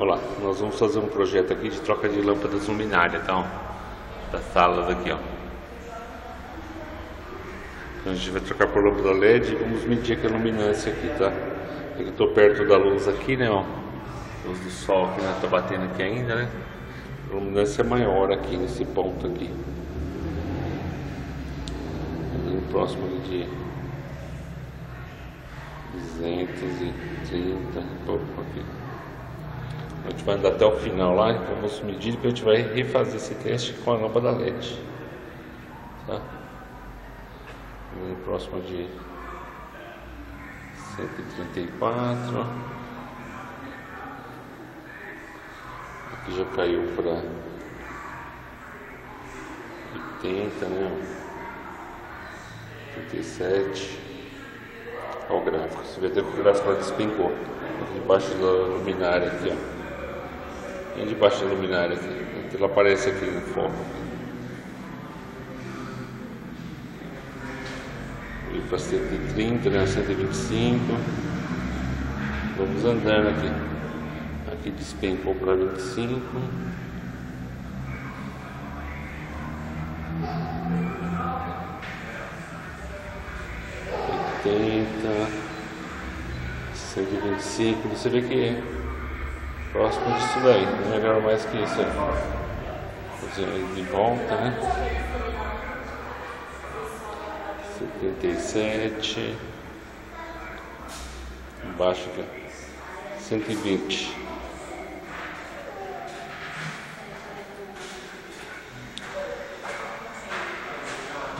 Olha lá, nós vamos fazer um projeto aqui de troca de lâmpadas luminárias, tá? ó. Das salas aqui, ó. Então a gente vai trocar por lâmpada LED e vamos medir aqui a luminância aqui, tá? Eu tô perto da luz aqui, né, ó. Luz do sol aqui, né? Tá batendo aqui ainda, né? A luminância é maior aqui nesse ponto aqui. Ali próximo de 230 e pouco aqui. A gente vai andar até o final lá, então vamos medir e a gente vai refazer esse teste com a lâmpada LED. Tá? Próximo de 134. Aqui já caiu para 80, né? 87. Olha o gráfico. Você vê até que o gráfico ela despencou. Debaixo da luminária aqui, ó. Bem debaixo da luminária aqui. Ela aparece aqui no foco. E para 130, né? 125. Vamos andando aqui. Aqui despencou para 25. Oitenta, cento e vinte e cinco, você vê que próximo disso daí, não é melhor mais que isso aí. De volta, né? Setenta e sete, embaixo aqui, cento e vinte.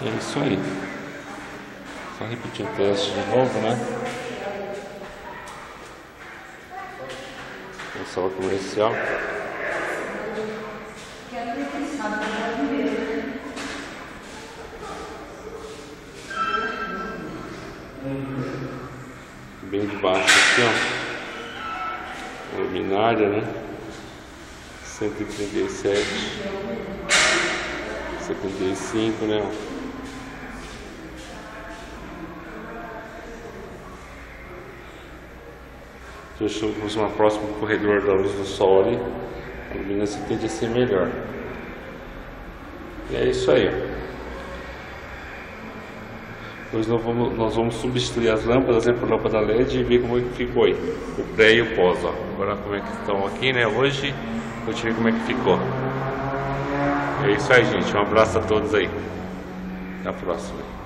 É isso aí. Só repetir o teste de novo, né? Sala comercial. Bem debaixo aqui, ó. Luminária, né? 137. 75, né? Ó. Fechamos uma próxima corredor da luz do sol ali. A luminância tende a ser melhor. E é isso aí. Depois nós vamos, nós vamos substituir as lâmpadas né, por lâmpada LED e ver como é que ficou aí. O pré e o pós, ó. Agora como é que estão aqui, né? Hoje vou te ver como é que ficou. É isso aí, gente. Um abraço a todos aí. Até a próxima.